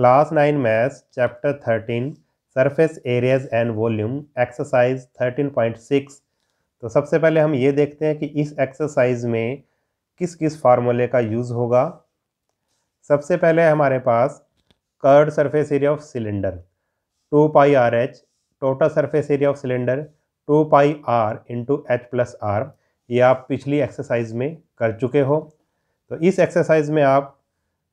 Class nine maths, chapter thirteen, surface areas and volume, exercise thirteen point six. तो सबसे पहले हम ये देखते हैं कि इस एक्सरसाइज में किस किस फार्मूले का यूज़ होगा। सबसे पहले हमारे पास curved surface area of cylinder, two pi r h, total surface area of cylinder, two pi r into h plus r. ये आप पिछली एक्सरसाइज में कर चुके हो। तो इस एक्सरसाइज में आप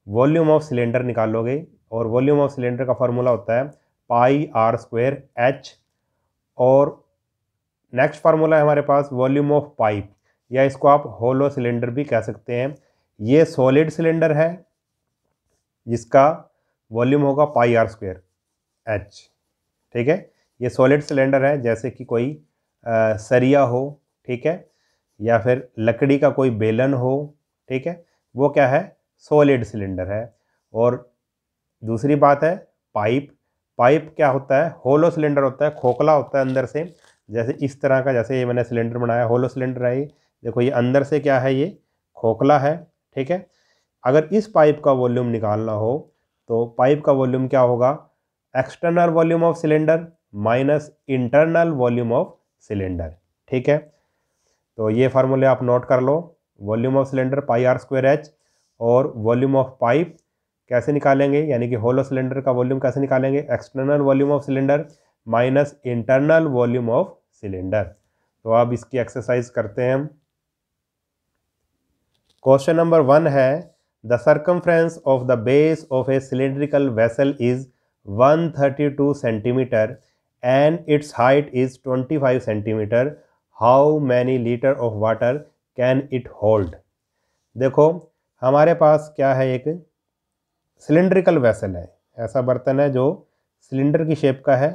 वॉल्यूम ऑफ़ सिलेंडर निकालोगे और वॉल्यूम ऑफ़ सिलेंडर का फार्मूला होता है पाई आर स्क्वेयर एच और नेक्स्ट फार्मूला है हमारे पास वॉल्यूम ऑफ़ पाइप। या इसको आप होलो सिलेंडर भी कह सकते हैं। ये सॉलिड सिलेंडर है जिसका वॉल्यूम होगा पाई आर स्क्वेयर एच। ठीक है? ये सॉलिड सिलेंडर है जैसे कि कोई आ, सरिया हो ठीक है? या फिर लकड़ी का कोई बेलन हो ठीक है? वो क्या है? सॉलिड सिलेंडर है। और दूसरी बात है पाइप। पाइप क्या होता है? होलो सिलेंडर होता है, खोखला होता है अंदर से। जैसे इस तरह का, जैसे ये मैंने सिलेंडर बनाया, होलो सिलेंडर है ये। देखो ये अंदर से क्या है ये? खोखला है, ठीक है? अगर इस पाइप का वॉल्यूम निकालना हो तो पाइप का वॉल्यूम क्या होगा? External volume of cylinder minus internal volume of cylinder, ठीक है? तो ये फार्मूले आप नोट कर लो। Volume of cylinder pi r square h और वॉल्यूम ऑफ़ पाइप कैसे निकालेंगे? यानी कि होलो सिलेंडर का वॉल्यूम कैसे निकालेंगे? External volume of cylinder minus internal volume of cylinder. तो अब इसकी एक्सरसाइज करते हैं क्वेश्चन नंबर वन है, the circumference of the base of a cylindrical vessel is 132 centimetre and its height is 25 centimetre how many litre of water can it hold देखो, हमारे पास क्या है एक सिलेंड्रिकल वेसल है। ऐसा बर्तन है जो सिलेंडर की शेप का है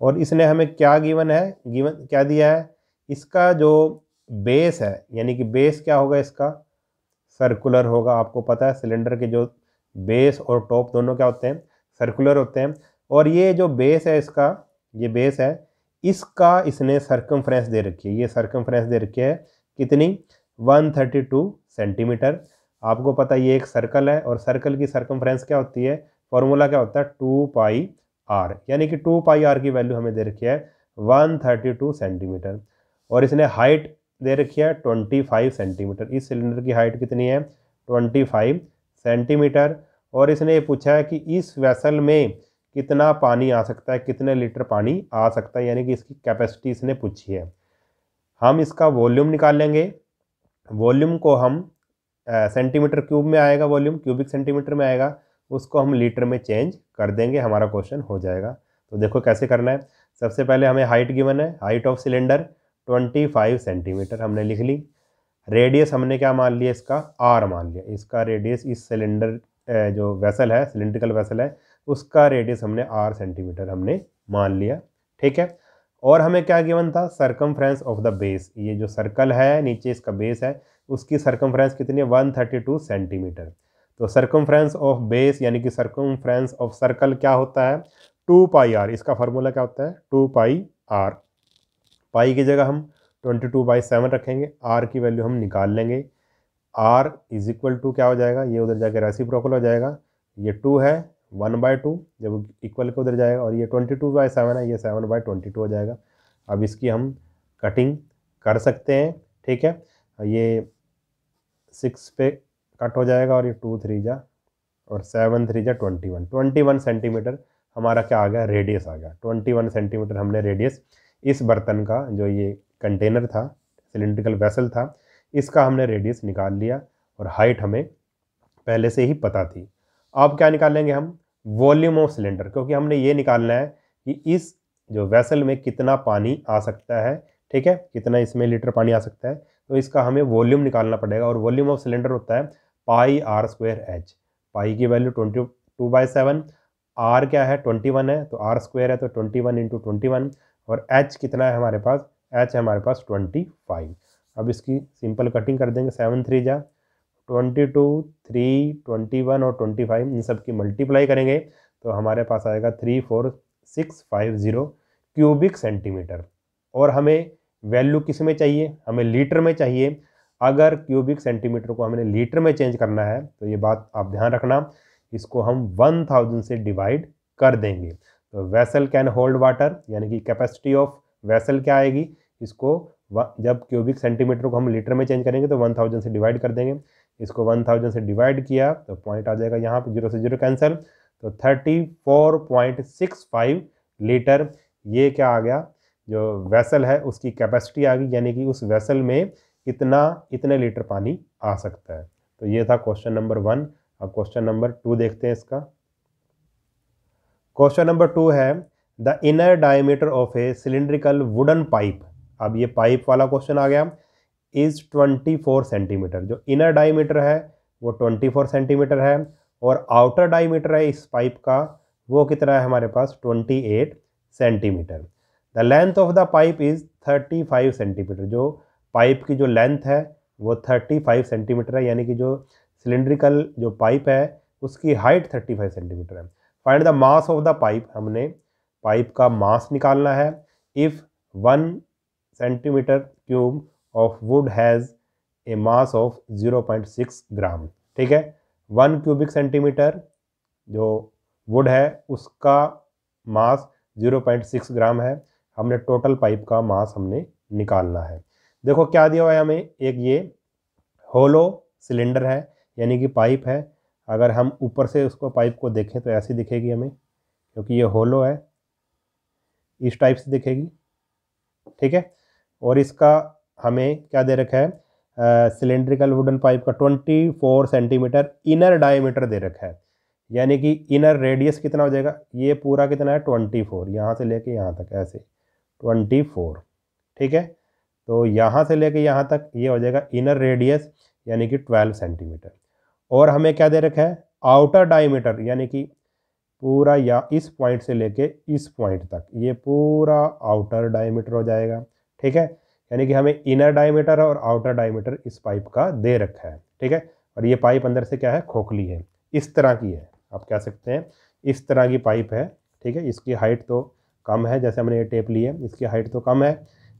और इसने हमें क्या गिवन है? गिवन, क्या दिया है? इसका जो बेस है, यानी कि बेस क्या होगा इसका? सर्कुलर होगा। आपको पता है सिलेंडर के जो बेस और टॉप दोनों क्या होते हैं? सर्कुलर होते हैं। और ये जो बेस है इसका, ये बेस है, इसका इसने सरकमफ्रेंस दे रखी है। ये सरकमफ्रेंस दे रखी है कितनी? 132 सेंटीमीटर आपको पता ये एक सर्कल है और सर्कल की सरकमफ्रेंस क्या होती है? फॉर्मूला क्या होता है? टू पाई आर यानी कि टू पाई आर की वैल्यू हमें दे रखी है वन थर्टी टू सेंटीमीटर और इसने हाइट दे रखी है ट्वेंटी फाइव सेंटीमीटर इस सिलेंडर की हाइट कितनी है? ट्वेंटी फाइव सेंटीमीटर और इसने ये पूछा है कि इस वेसल में कितना पानी आ सकता है? कितने लीटर पानी आ सकता है? यानी कि इसकी कैपेसिटी इसने पूछी है। हम इसका वॉल्यूम निकाल लेंगे। वॉल्यूम को हम सेंटीमीटर क्यूब में आएगा वॉल्यूम, क्यूबिक सेंटीमीटर में आएगा, उसको हम लीटर में चेंज कर देंगे, हमारा क्वेश्चन हो जाएगा। तो देखो कैसे करना है। सबसे पहले हमें हाइट गिवन है, हाइट ऑफ़ सिलेंडर 25 सेंटीमीटर हमने लिख ली। रेडियस हमने क्या मान लिया, इसका आर मान लिया। इसका रेडियस इस सिलेंडर जो वेसल है, सिलेंड्रिकल वेसल है, उसका रेडियस हमने आर सेंटीमीटर हमने मान लिया। ठीक है? और हमें क्या गिवन था? सरकमफ्रेंस ऑफ़ द बेस ये जो सर्कल है, नीचे इसका बेस है उसकी सरकमफ्रेंस कितनी है? वन थर्टी टू सेंटीमीटर तो सरकमफ्रेंस ऑफ़ बेस यानी कि सरकमफ्रेंस ऑफ़ सर्कल क्या होता है? टू पाई आर इसका फार्मूला क्या होता है? टू पाई आर पाई की जगह हम ट्वेंटी टू बाई सेवन रखेंगे। आर की वैल्यू हम निकाल लेंगे। आर इज़ इक्वल टू क्या हो जाएगा? ये उधर जाकर रेसिप्रोकल हो जाएगा। ये टू है वन बाई टू जब इक्वल के उधर जाएगा और ये ट्वेंटी टू बाई सेवन है, ये सेवन बाई ट्वेंटी टू हो जाएगा। अब इसकी हम कटिंग कर सकते हैं, ठीक है? ये सिक्स पे कट हो जाएगा और ये टू थ्री जा और सेवन थ्री जा twenty one. Twenty one centimetre हमारा क्या आ गया? रेडियस आ गया। ट्वेंटी वन सेंटीमीटर हमने रेडियस इस बर्तन का जो ये कंटेनर था, सिलेंड्रिकल वेसल था, इसका हमने रेडियस निकाल लिया और हाइट हमें पहले से ही पता थी। अब क्या निकालेंगे हम? वॉल्यूम ऑफ़ सिलेंडर, क्योंकि हमने ये निकालना है कि इस जो वेसल में कितना पानी आ सकता है, ठीक है? कितना इसमें लीटर पानी आ सकता है? तो इसका हमें वॉल्यूम निकालना पड़ेगा और वॉल्यूम ऑफ़ सिलेंडर होता है pi r square h. Pi की value twenty two by seven, r क्या है ट्वेंटी वन है तो आर स्क्वेयर है तो twenty one into twenty one, और एच कितना है हमारे पास, एच है हमारे पास ट्वेंटी फाइव। अब इसकी सिंपल कटिंग कर देंगे, सेवन थ्री जा, twenty two, three, twenty one और ट्वेंटी फाइव, इन सब की मल्टीप्लाई करेंगे तो हमारे पास आएगा three, four, six, five, zero cubic centimetre. और हमें वैल्यू किसमें चाहिए? हमें लीटर में चाहिए। अगर क्यूबिक सेंटीमीटर को हमने लीटर में चेंज करना है तो ये बात आप ध्यान रखना, इसको हम वन थाउज़ेंड से डिवाइड कर देंगे। तो वेसल कैन होल्ड वाटर, यानी कि कैपेसिटी ऑफ़ वेसल क्या आएगी? इसको जब क्यूबिक सेंटीमीटर को हम लीटर में चेंज करेंगे तो वन थाउज़ेंड से डिवाइड कर देंगे। इसको वन थाउज़ेंड से डिवाइड किया तो पॉइंट आ जाएगा यहाँ पे, ज़ीरो से ज़ीरो कैंसिल। तो thirty four point six five litre, ये क्या आ गया? जो वेसल है, उसकी कैपेसिटी आ गई, यानी कि उस वेसल में इतना, इतने लीटर पानी आ सकता है। तो ये था क्वेश्चन नंबर वन अब क्वेश्चन नंबर टू देखते हैं इसका। क्वेश्चन नंबर टू है the inner diameter of a cylindrical wooden pipe अब ये पाइप वाला क्वेश्चन आ गया। इज़ 24 सेंटीमीटर जो इनर डायमीटर है, वो 24 सेंटीमीटर है। और आउटर डायमीटर है इस पाइप का, वो कितना है हमारे पास? 28 centimetre the length of the pipe is 35 centimetre जो पाइप की जो लेंथ है, वो 35 सेंटीमीटर है, यानी कि जो सिलेंड्रिकल जो पाइप है, उसकी हाइट 35 सेंटीमीटर है। Find the mass of the pipe हमने पाइप का मास निकालना है। If one centimetre cube of wood has a mass of 0.6 gram ठीक है? वन क्यूबिक सेंटीमीटर जो वुड है, उसका मास 0.6 ग्राम है। हमने टोटल पाइप का मास हमने निकालना है। देखो क्या दिया हुआ है हमें? एक ये होलो सिलेंडर है, यानी कि पाइप है। अगर हम ऊपर से उसको पाइप को देखें तो ऐसी दिखेगी हमें, क्योंकि ये होलो है। इस टाइप से दिखेगी, ठीक है? और इसका हमें क्या दे रखा है? सिलेंड्रिकल वुडन पाइप का 24 सेंटीमीटर इनर डायमीटर दे रखा है। यानी कि इनर रेडियस कितना हो जाएगा? ये पूरा कितना है? 24 फोर यहाँ से लेके यहाँ तक, ऐसे। 24 ठीक है? तो यहाँ से लेके यहाँ तक ये हो जाएगा इनर रेडियस यानी कि 12 सेंटीमीटर और हमें क्या दे रखा है? आउटर डायमीटर यानी कि पूरा या इस पॉइंट से लेके इस पॉइंट तक, ये पूरा आउटर डायमीटर हो जाएगा, ठीक है? यानी कि हमें इनर डायमीटर और आउटर डायमीटर इस पाइप का दे रखा है, ठीक है? और ये पाइप अंदर से क्या है? खोखली है। इस तरह की है, आप कह सकते हैं। इस तरह की पाइप है, ठीक है? इसकी हाइट तो कम है, जैसे हमने ये टेप ली है इसकी हाइट तो कम है,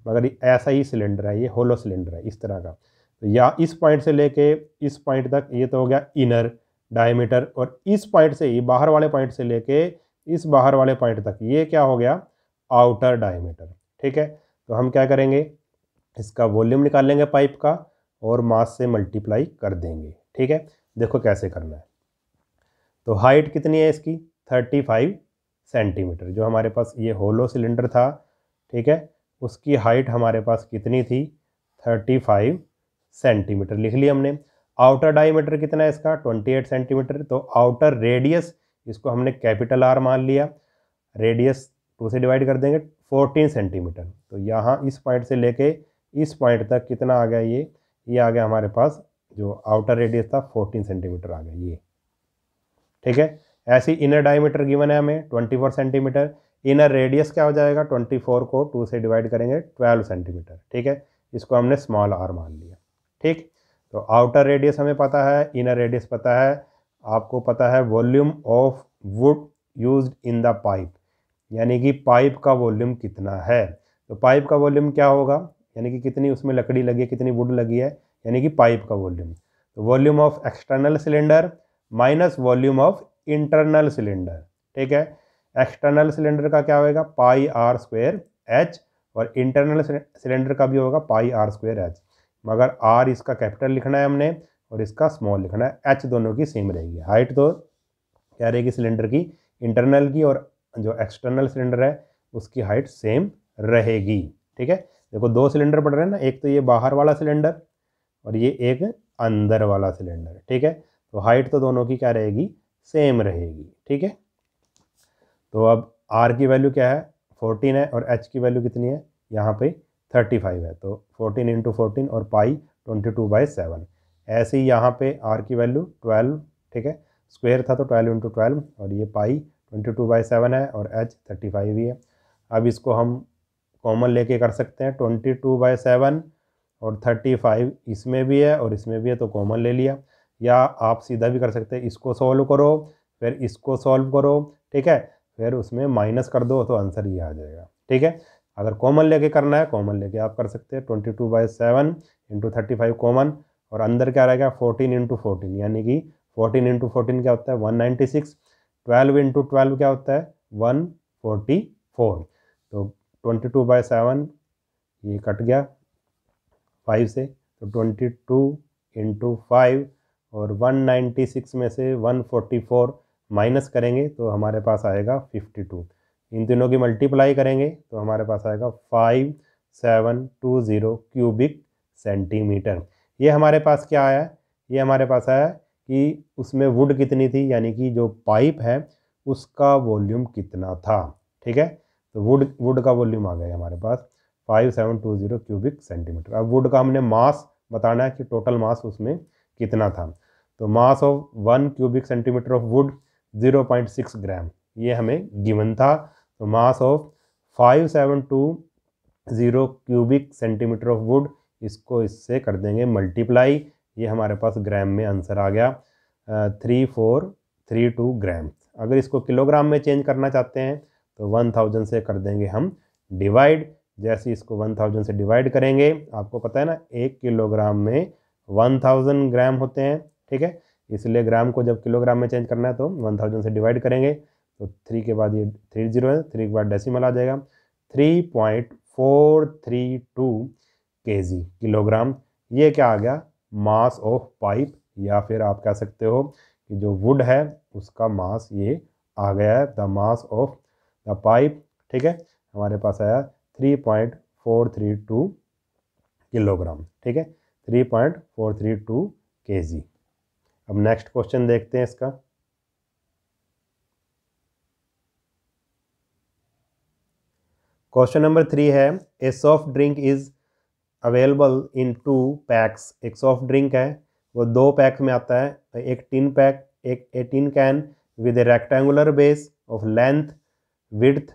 मगर ऐसा ही सिलेंडर है, ये होलो सिलेंडर है, इस तरह का। तो या इस पॉइंट से लेके इस पॉइंट तक, ये तो हो गया इनर डायमीटर और इस पॉइंट से ये बाहर वाले पॉइंट से लेके इस बाहर वाले पॉइंट तक, ये क्या हो गया? आउटर डायमीटर ठीक है? तो हम क्या करेंगे? इसका वॉल्यूम निकाल लेंगे पाइप का और मास से मल्टीप्लाई कर देंगे, ठीक है? देखो कैसे करना है। तो हाइट कितनी है इसकी? Thirty five centimetre. जो हमारे पास ये होलो सिलेंडर था, ठीक है, उसकी हाइट हमारे पास कितनी थी? Thirty five centimetre. लिख लिया हमने। आउटर डायमीटर कितना है इसका? Twenty eight centimetre. तो आउटर रेडियस, इसको हमने कैपिटल आर मान लिया। रेडियस टू से डिवाइड कर देंगे, फोर्टीन सेंटीमीटर। तो यहाँ इस पॉइंट से लेके इस पॉइंट तक कितना आ गया ये? ये आ गया हमारे पास जो आउटर रेडियस था, फोर्टीन सेंटीमीटर आ गया ये। ठीक है? ऐसी इनर डायमीटर गिवन है हमें twenty four centimetre inner radius क्या हो जाएगा? ट्वेंटी फोर को टू से डिवाइड करेंगे ट्वेल्व सेंटीमीटर ठीक है? इसको हमने स्मॉल आर मान लिया। ठीक? तो आउटर रेडियस हमें पता है इनर रेडियस पता है। आपको पता है volume of wood use in the pipe यानी कि पाइप का वॉल्यूम कितना है? तो पाइप का वॉल्यूम क्या होगा? यानी कि कितनी उसमें लकड़ी लगी है, कितनी वुड लगी है? यानी कि पाइप का वॉल्यूम तो volume of external cylinder minus volume of internal cylinder, ठीक है? एक्सटर्नल सिलेंडर का क्या होगा पाई आर स्क्वेयर एच और इंटरनल सिलेंडर का भी होगा पाई आर स्क्वेयर एच। मगर आर इसका कैपिटल लिखना है हमने और इसका स्मॉल लिखना है। एच दोनों की सेम रहेगी। हाइट तो क्या रहेगी? सिलेंडर की, इंटरनल की और जो एक्सटर्नल सिलेंडर है उसकी हाइट सेम रहेगी, ठीक है? देखो दो सिलेंडर पड़ रहे हैं ना, एक तो ये बाहर वाला सिलेंडर और ये एक अंदर वाला सिलेंडर, ठीक है? तो हाइट तो दोनों की क्या रहेगी? सेम रहेगी, ठीक है? तो अब आर की वैल्यू क्या है? फोर्टीन है और एच की वैल्यू कितनी है? यहाँ पे थर्टी फाइव है तो फोर्टीन इंटू फोर्टीन और pi twenty two by seven ऐसे ही यहाँ पे आर की वैल्यू ट्वेल्व ठीक है? स्क्वेयर था तो ट्वेल्व इंटू ट्वेल्व और ये pi twenty two by seven है और एच थर्टी फाइव ही। है अब इसको हम कॉमन लेके कर सकते हैं ट्वेंटी टू बाई सेवन और थर्टी फाइव इसमें भी है और इसमें भी है तो कॉमन ले लिया। या आप सीधा भी कर सकते हैं, इसको सॉल्व करो, फिर इसको सॉल्व करो, ठीक है? फिर उसमें माइनस कर दो तो आंसर ये आ जाएगा, ठीक है? अगर कॉमन लेके करना है कॉमन लेके आप कर सकते हैं twenty two by seven into thirty five common और अंदर क्या रहेगा फोर्टीन इंटू फोर्टीन यानी कि फोर्टीन इंटू फोर्टीन क्या होता है? One ninety six twelve into twelve क्या होता है? वन फोर्टी फोर तो ट्वेंटी टू बाई सेवन ये कट गया फाइव से तो ट्वेंटी टू इंटू फाइव और वन नाइन्टी सिक्स में से वन फोर्टी फोर माइनस करेंगे तो हमारे पास आएगा फिफ्टी टू। इन तीनों की मल्टीप्लाई करेंगे तो हमारे पास आएगा five seven two zero cubic centimetre. ये हमारे पास क्या आया? ये हमारे पास आया कि उसमें वुड कितनी थी, यानी कि जो पाइप है, उसका वॉल्यूम कितना था। ठीक है? तो वुड वुड का वॉल्यूम आ गया हमारे पास five seven two zero cubic centimetre. अब वुड का हमने मास बताना है कि टोटल मास उसमें कितना था। तो mass of one cubic centimetre of wood zero point six gram, ये हमें गिवन था। तो mass of five seven two zero cubic centimetre of wood, इसको इससे कर देंगे मल्टीप्लाई। ये हमारे पास ग्राम में आंसर आ गया three four, three two gram. अगर इसको किलोग्राम में चेंज करना चाहते हैं तो वन थाउज़ेंड से कर देंगे हम डिवाइड। जैसे इसको वन थाउज़ेंड से डिवाइड करेंगे, आपको पता है ना, एक किलोग्राम में वन थाउज़ेंड ग्राम होते हैं। ठीक है? इसलिए ग्राम को जब किलोग्राम में चेंज करना है तो वन थाउज़ेंड से डिवाइड करेंगे तो थ्री के बाद ये थ्री ज़ीरो है थ्री के बाद डेसिमल आ जाएगा। Three point four three two K G kilogram, ये क्या आ गया? मास ऑफ़ पाइप, या फिर आप कह सकते हो कि जो वुड है, उसका मास ये आ गया है, the mass of the pipe, ठीक है? हमारे पास आया three point four three two kilogram, ठीक है? Three point four three two K G अब नेक्स्ट क्वेश्चन देखते हैं इसका। क्वेश्चन नंबर थ्री है a soft drink is available in two packs एक सॉफ्ट ड्रिंक है, वो दो पैक में आता है एक टिन पैक एक a tin can with a rectangular base of length width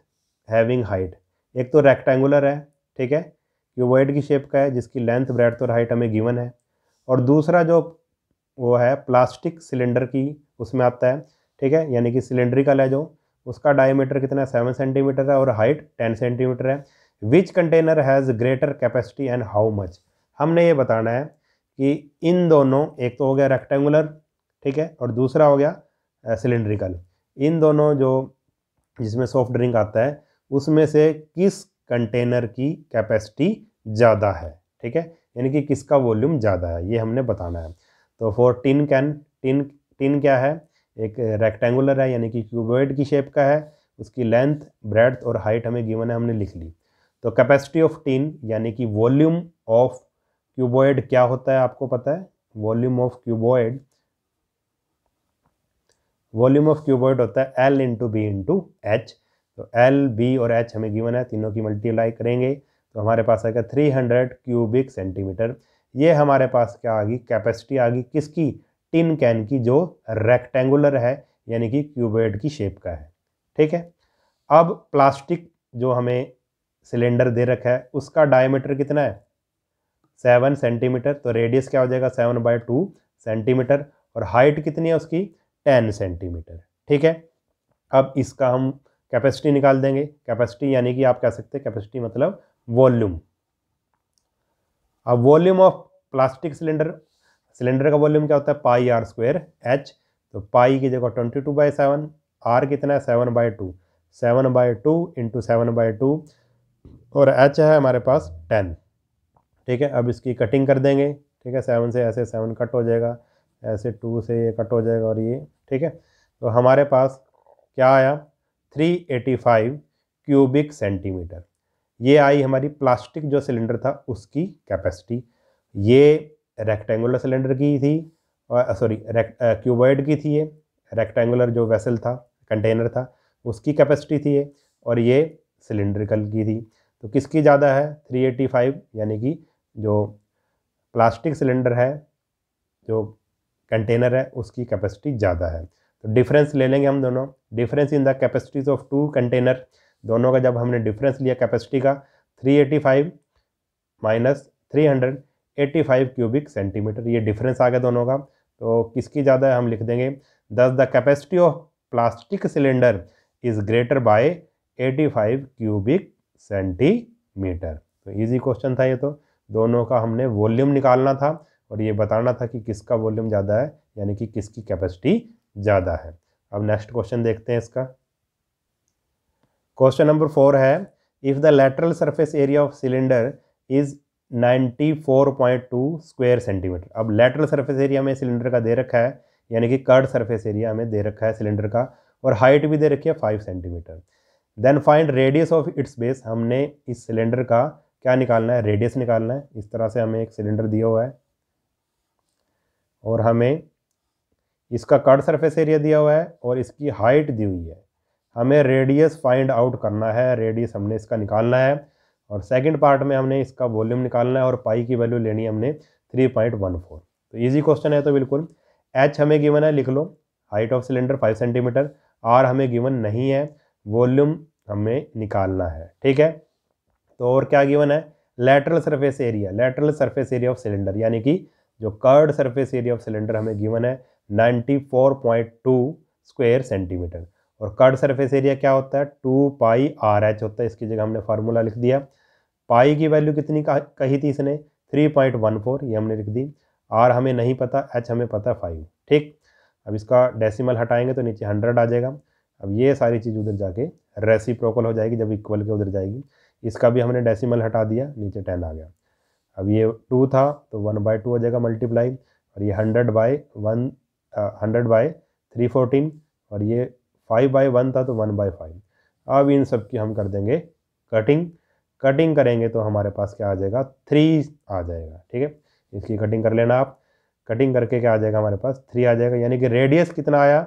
having height एक तो रेक्टेंगुलर है, ठीक है? क्यूबॉइड की शेप का है, जिसकी लेंथ ब्रेथ और हाइट हमें गिवन है। और दूसरा जो वो है प्लास्टिक सिलेंडर की उसमें आता है, ठीक है? यानी कि सिलेंड्रिकल है जो उसका डायमीटर कितना है? सेवन सेंटीमीटर है और हाइट टेन सेंटीमीटर है। Which container has greater capacity and how much हमने ये बताना है कि इन दोनों, एक तो हो गया रेक्टेंगुलर ठीक है? और दूसरा हो गया सिलेंड्रिकल इन दोनों जो जिसमें सॉफ्ट ड्रिंक आता है, उसमें से किस कंटेनर की कैपेसिटी ज़्यादा है, ठीक है? यानी कि किसका वॉल्यूम ज़्यादा है, ये हमने बताना है। तो for tin can tin tin क्या है? एक रेक्टेंगुलर है, यानी कि क्यूबॉइड की शेप का है। उसकी लेंथ ब्रेड्थ और हाइट हमें गिवन है, हमने लिख ली। तो कैपेसिटी ऑफ़ टिन यानी कि वॉल्यूम ऑफ़ क्यूबॉइड क्या होता है आपको पता है? Volume of cuboid volume of cuboid होता है L into B into H तो एल बी और एच हमें गिवन है, तीनों की मल्टीप्लाई करेंगे। तो हमारे पास आएगा 300 क्यूबिक सेंटीमीटर ये हमारे पास क्या आ गई? कैपेसिटी आ गई किसकी? टिन कैन की, जो रेक्टेंगुलर है, यानी कि क्यूबेड की शेप का है। ठीक है? अब प्लास्टिक जो हमें सिलेंडर दे रखा है, उसका डायमीटर कितना है? सेवन सेंटीमीटर तो रेडियस क्या हो जाएगा? सेवन बाई टू सेंटीमीटर और हाइट कितनी है उसकी? टेन सेंटीमीटर ठीक है? अब इसका हम कैपेसिटी निकाल देंगे। कैपेसिटी यानी कि आप कह सकते हैं कैपेसिटी मतलब वॉल्यूम अब volume of plastic cylinder cylinder का वॉल्यूम क्या होता है? Pi r square h. तो पाई की जगह twenty two by seven, r कितना है? Seven by two. Seven by two into seven by two. और एच है हमारे पास टेन। ठीक है, अब इसकी कटिंग कर देंगे। ठीक है, सेवन से ऐसे सेवन कट हो जाएगा, ऐसे टू से ये कट हो जाएगा और ये। ठीक है तो हमारे पास क्या आया? Three eighty five cubic centimetre. ये आई हमारी प्लास्टिक जो सिलेंडर था, उसकी कैपेसिटी। ये रेक्टेंगुलर सिलेंडर की थी, और सॉरी क्यूबॉइड की थी ये। रेक्टेंगुलर जो वेसल था कंटेनर था, उसकी कैपेसिटी थी ये, और ये सिलेंड्रिकल की थी। तो किसकी ज़्यादा है? 385 यानी कि जो प्लास्टिक सिलेंडर है, जो कंटेनर है, उसकी कैपेसिटी ज़्यादा है। तो डिफरेंस ले लेंगे हम दोनों। Difference in the capacities of two container दोनों का जब हमने डिफरेंस लिया कैपेसिटी का 385 माइनस 385 क्यूबिक सेंटीमीटर ये डिफरेंस आ गया दोनों का। तो किसकी ज़्यादा है, हम लिख देंगे। Thus the capacity of plastic cylinder is greater by 85 cubic centimetre तो इजी क्वेश्चन था ये तो। दोनों का हमने वॉल्यूम निकालना था और ये बताना था कि किसका वॉल्यूम ज़्यादा है, यानी कि किसकी कैपेसिटी ज़्यादा है। अब नेक्स्ट क्वेश्चन देखते हैं इसका। क्वेश्चन नंबर फोर है if the lateral surface area of cylinder is 94.2 square centimetre अब लेटरल सरफेस एरिया में सिलेंडर का दे रखा है, यानी कि कर्ड सरफेस एरिया हमें दे रखा है सिलेंडर का, और हाइट भी दे रखी है five centimetre then find radius of its base हमने इस सिलेंडर का क्या निकालना है? रेडियस निकालना है। इस तरह से हमें एक सिलेंडर दिया हुआ है, और हमें इसका कट सरफेस एरिया दिया हुआ है, और इसकी हाइट दी हुई है। हमें रेडियस फाइंड आउट करना है रेडियस हमने इसका निकालना है और सेकंड पार्ट में हमने इसका वॉल्यूम निकालना है और पाई की वैल्यू लेनी है हमने थ्री पॉइंट वन फोर तो ईजी क्वेश्चन है तो बिल्कुल। एच हमें गिवन है, लिख लो। Height of cylinder five centimetre r हमें गिवन नहीं है। वॉल्यूम हमें निकालना है। ठीक है? तो और क्या गिवन है? Lateral surface area lateral surface area of cylinder यानी कि जो curved surface area of cylinder हमें गिवन है 94.2 स्क्वायर सेंटीमीटर और कर्ड सरफेस एरिया क्या होता है? टू पाई आर एच होता है। इसकी जगह हमने फार्मूला लिख दिया। पाई की वैल्यू कितनी कही थी इसने? 3.14 ये हमने लिख दी। आर हमें नहीं पता एच हमें पता है फाइव ठीक? अब इसका डेसिमल हटाएँगे तो नीचे हंड्रेड आ जाएगा। अब ये सारी चीज़ उधर जाके रेसिप्रोकल हो जाएगी, जब इक्वल के उधर जाएगी। इसका भी हमने डेसिमल हटा दिया, नीचे टेन आ गया। अब ये टू था तो वन बाई टू हो जाएगा मल्टीप्लाई और ये hundred by one hundred by three fourteen और ये फाइव बाई वन था तो वन बाई फाइव अब इन सब की हम कर देंगे कटिंग कटिंग करेंगे तो हमारे पास क्या आ जाएगा? थ्री आ जाएगा, ठीक है? इसकी कटिंग कर लेना आप. कटिंग करके क्या आ जाएगा हमारे पास? थ्री आ जाएगा, यानी कि रेडियस कितना आया?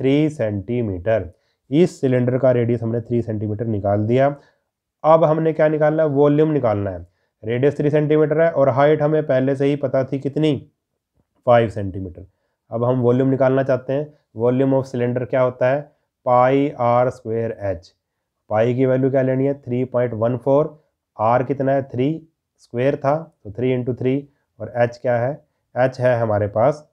थ्री सेंटीमीटर इस सिलेंडर का रेडियस हमने थ्री सेंटीमीटर निकाल दिया. अब हमने क्या निकालना है? वॉल्यूम निकालना है. रेडियस थ्री सेंटीमीटर है और हाइट हमें पहले से ही पता थी कितनी? फाइव सेंटीमीटर अब हम वॉल्यूम निकालना चाहते हैं. वॉल्यूम ऑफ़ सिलेंडर क्या होता है? Pi r square h. Pi की वैल्यू क्या लेनी है? Three point one four. R कितना है? थ्री स्क्वेयर था तो थ्री इंटू थ्री। और एच क्या है? एच है हमारे पास,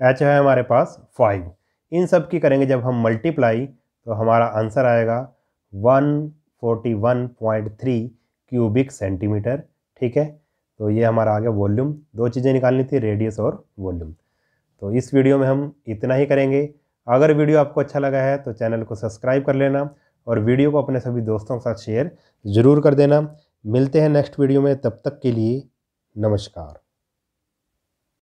एच है हमारे पास फाइव। इन सब की करेंगे जब हम मल्टीप्लाई तो हमारा आंसर आएगा one forty one point three cubic centimetre. ठीक है? तो ये हमारा आ गया वॉल्यूम। दो चीज़ें निकालनी थी, रेडियस और वॉल्यूम। तो इस वीडियो में हम इतना ही करेंगे। अगर वीडियो आपको अच्छा लगा है तो चैनल को सब्सक्राइब कर लेना और वीडियो को अपने सभी दोस्तों के साथ शेयर ज़रूर कर देना। मिलते हैं नेक्स्ट वीडियो में, तब तक के लिए नमस्कार।